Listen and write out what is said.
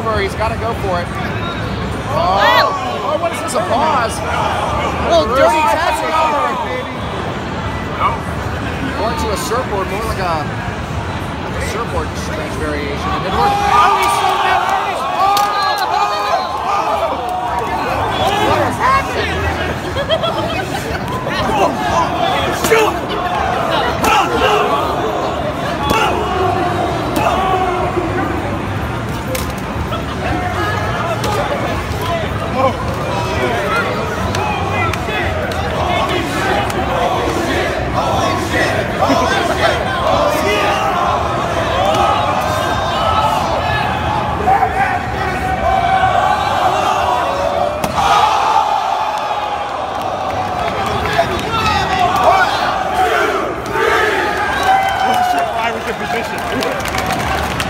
over. He's got to go for it. Oh, oh what is this? A pause? A little dirty tackle. Going to a surfboard, more like a, like a surfboard. Look at position.